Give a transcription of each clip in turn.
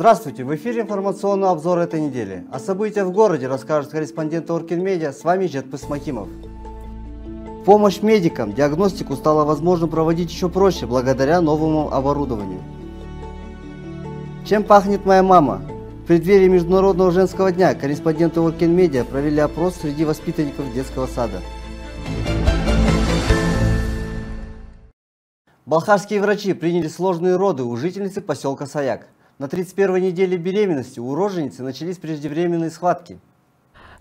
Здравствуйте! В эфире информационный обзор этой недели. О событиях в городе расскажет корреспондент Оркин Медиа. С вами Джетпыс Макимов. Помощь медикам. Диагностику стало возможно проводить еще проще благодаря новому оборудованию. Чем пахнет моя мама? В преддверии Международного женского дня корреспонденты Оркин Медиа провели опрос среди воспитанников детского сада. Балхарские врачи приняли сложные роды у жительницы поселка Саяк. На 31 неделе беременности у роженицы начались преждевременные схватки.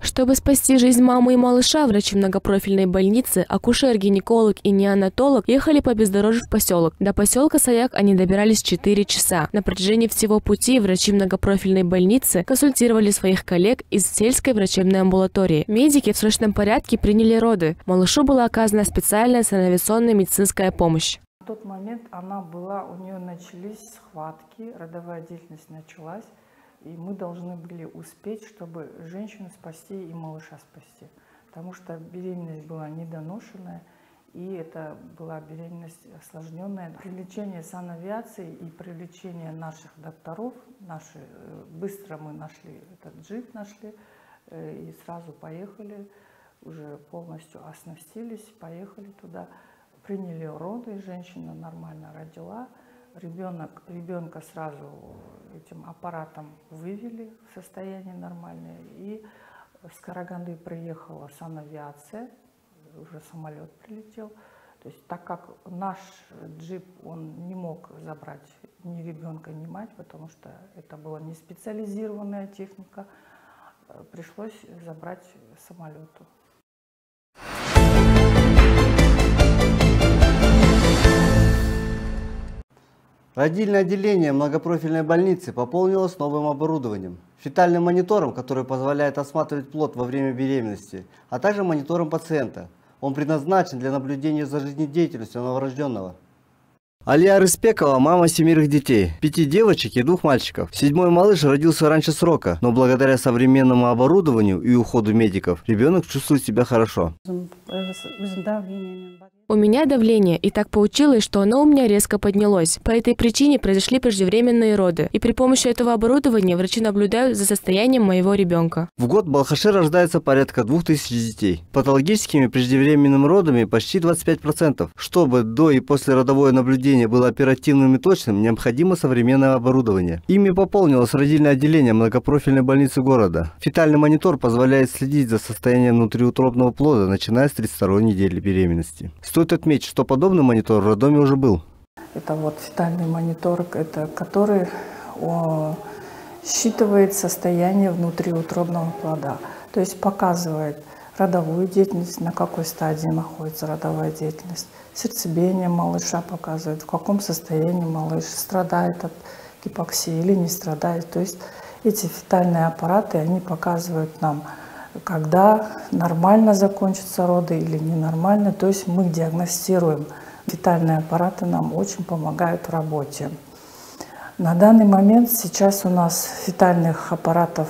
Чтобы спасти жизнь мамы и малыша, врачи многопрофильной больницы, акушер, гинеколог и неонатолог ехали по бездорожью в поселок. До поселка Саяк они добирались 4 часа. На протяжении всего пути врачи многопрофильной больницы консультировали своих коллег из сельской врачебной амбулатории. Медики в срочном порядке приняли роды. Малышу была оказана специальная санавиационная медицинская помощь тот момент она была, у нее начались схватки, родовая деятельность началась, и мы должны были успеть, чтобы женщину спасти и малыша спасти. Потому что беременность была недоношенная, и это была беременность осложненная. Привлечение санавиации и привлечение наших докторов, наши, э, быстро мы нашли этот джип, нашли, э, и сразу поехали, уже полностью оснастились, поехали туда приняли роды, женщина нормально родила, ребенок, ребенка сразу этим аппаратом вывели в состояние нормальное, и с Караганды приехала санавиация, уже самолет прилетел, то есть так как наш джип, он не мог забрать ни ребенка, ни мать, потому что это была не специализированная техника, пришлось забрать самолету. Родильное отделение многопрофильной больницы пополнилось новым оборудованием. Фетальным монитором, который позволяет осматривать плод во время беременности, а также монитором пациента. Он предназначен для наблюдения за жизнедеятельностью новорожденного. Алия Рыспекова – мама семерых детей, пяти девочек и двух мальчиков. Седьмой малыш родился раньше срока, но благодаря современному оборудованию и уходу медиков ребенок чувствует себя хорошо. У меня давление, и так получилось, что оно у меня резко поднялось. По этой причине произошли преждевременные роды. И при помощи этого оборудования врачи наблюдают за состоянием моего ребенка. В год в Балхаше рождается порядка 2000 детей. Патологическими преждевременными родами почти 25%. Чтобы до и после родовое наблюдение было оперативным и точным, необходимо современное оборудование. Ими пополнилось родильное отделение многопрофильной больницы города. Фетальный монитор позволяет следить за состоянием внутриутробного плода, начиная с 32 недели беременности. Стоит отметить, что подобный монитор в роддоме уже был. Это вот фетальный монитор, это, который о, считывает состояние внутриутробного плода. То есть показывает родовую деятельность, на какой стадии находится родовая деятельность. Сердцебиение малыша показывает, в каком состоянии малыш страдает от гипоксии или не страдает. То есть эти фетальные аппараты, они показывают нам, когда нормально закончатся роды или ненормально. То есть мы диагностируем. Фетальные аппараты нам очень помогают в работе. На данный момент сейчас у нас фетальных аппаратов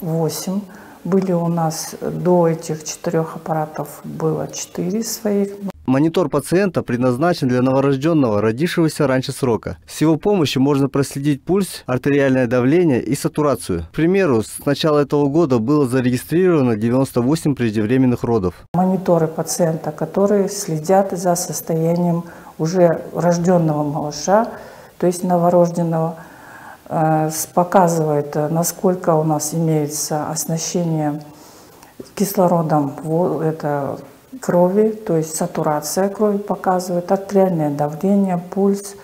8. Э, Были у нас до этих четырех аппаратов было 4 своих. Монитор пациента предназначен для новорожденного, родившегося раньше срока. С его помощью можно проследить пульс, артериальное давление и сатурацию. К примеру, с начала этого года было зарегистрировано 98 преждевременных родов. Мониторы пациента, которые следят за состоянием уже рожденного малыша, то есть новорожденного, э, показывает, насколько у нас имеется оснащение кислородом, это крови, то есть сатурация крови показывает, артериальное давление, пульс.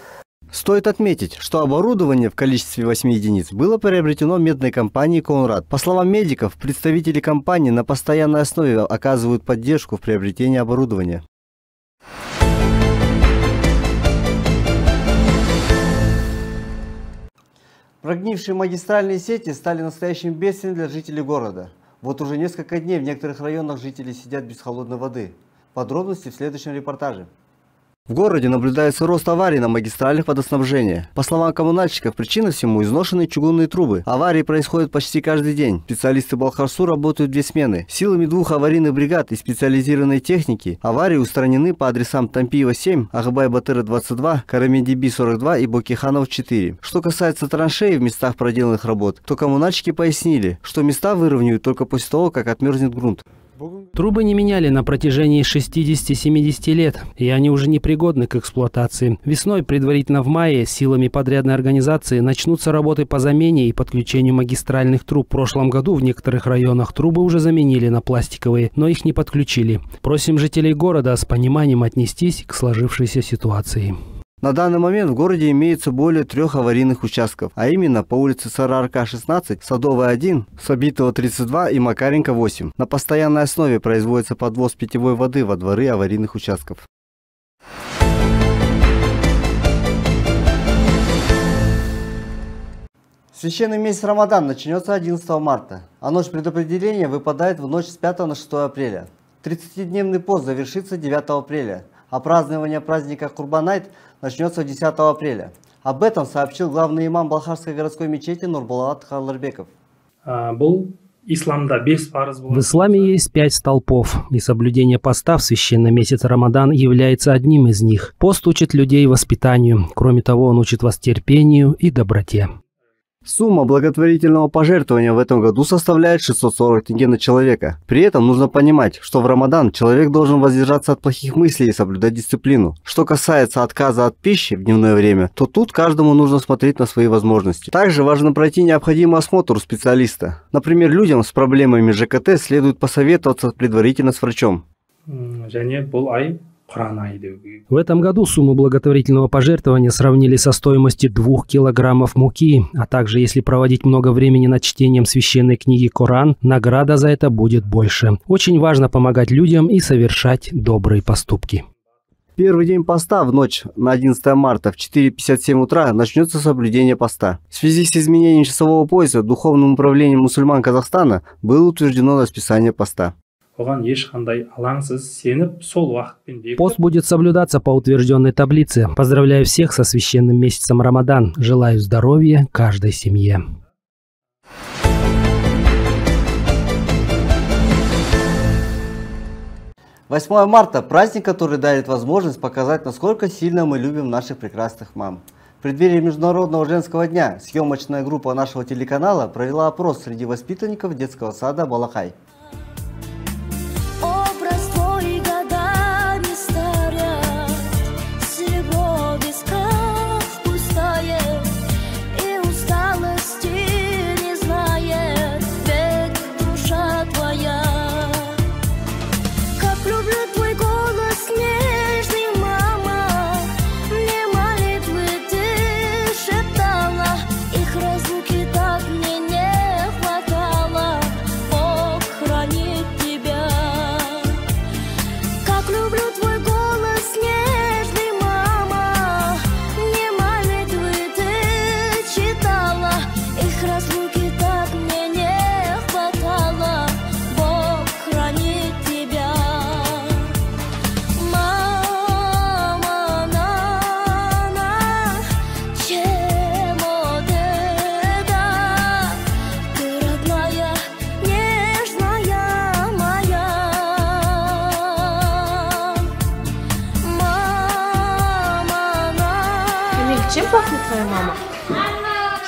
Стоит отметить, что оборудование в количестве 8 единиц было приобретено медной компанией «Конрад». По словам медиков, представители компании на постоянной основе оказывают поддержку в приобретении оборудования. Прогнившие магистральные сети стали настоящим бедствием для жителей города. Вот уже несколько дней в некоторых районах жители сидят без холодной воды. Подробности в следующем репортаже. В городе наблюдается рост аварий на магистралях водоснабжения. По словам коммунальщиков, причина всему изношенные чугунные трубы. Аварии происходят почти каждый день. Специалисты Балхарсу работают две смены. Силами двух аварийных бригад и специализированной техники аварии устранены по адресам Тампиева 7, Агабай Батыра 22, Карамедиби 42 и Бокиханов 4. Что касается траншеи в местах проделанных работ, то коммунальщики пояснили, что места выровняют только после того, как отмерзнет грунт. Трубы не меняли на протяжении 60-70 лет, и они уже непригодны к эксплуатации. Весной, предварительно в мае, силами подрядной организации начнутся работы по замене и подключению магистральных труб. В прошлом году в некоторых районах трубы уже заменили на пластиковые, но их не подключили. Просим жителей города с пониманием отнестись к сложившейся ситуации. На данный момент в городе имеется более трех аварийных участков, а именно по улице Сарарка 16, Садовая 1, Собитого 32 и Макаренко 8. На постоянной основе производится подвоз питьевой воды во дворы аварийных участков. Священный месяц Рамадан начнется 11 марта, а ночь предопределения выпадает в ночь с 5 на 6 апреля. 30-дневный пост завершится 9 апреля, а празднование праздника Курбанайт начнется 10 апреля. Об этом сообщил главный имам Балхарской городской мечети Нурбулат Харларбеков. В исламе есть пять столпов, и соблюдение поста в священный месяц Рамадан является одним из них. Пост учит людей воспитанию, кроме того, он учит вас терпению и доброте. Сумма благотворительного пожертвования в этом году составляет 640 тенге на человека. При этом нужно понимать, что в Рамадан человек должен воздержаться от плохих мыслей и соблюдать дисциплину. Что касается отказа от пищи в дневное время, то тут каждому нужно смотреть на свои возможности. Также важно пройти необходимый осмотр у специалиста. Например, людям с проблемами ЖКТ следует посоветоваться предварительно с врачом. В этом году сумму благотворительного пожертвования сравнили со стоимостью двух килограммов муки, а также если проводить много времени над чтением священной книги Коран, награда за это будет больше. Очень важно помогать людям и совершать добрые поступки. Первый день поста в ночь на 11 марта в 4.57 утра начнется соблюдение поста. В связи с изменением часового пояса Духовным управлением мусульман Казахстана было утверждено расписание поста. Пост будет соблюдаться по утвержденной таблице. Поздравляю всех со священным месяцем Рамадан. Желаю здоровья каждой семье. Восьмое марта – праздник, который дает возможность показать, насколько сильно мы любим наших прекрасных мам. В преддверии Международного женского дня съемочная группа нашего телеканала провела опрос среди воспитанников детского сада «Балахай». Пахнет твоя мама?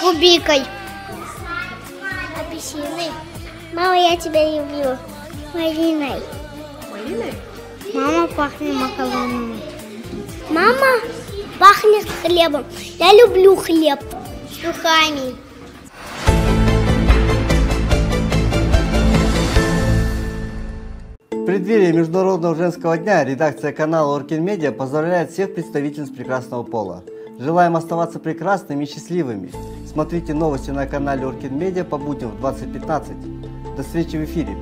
Кубикой. Апельсиной. Мама, я тебя люблю. Малиной. Малиной? Мама пахнет макаронами. Мама пахнет хлебом. Я люблю хлеб с духами. В преддверии Международного женского дня редакция канала Оркин Медиа поздравляет всех представительниц прекрасного пола. Желаем оставаться прекрасными и счастливыми. Смотрите новости на канале Оркин Медиа по будням в 20.15. До встречи в эфире.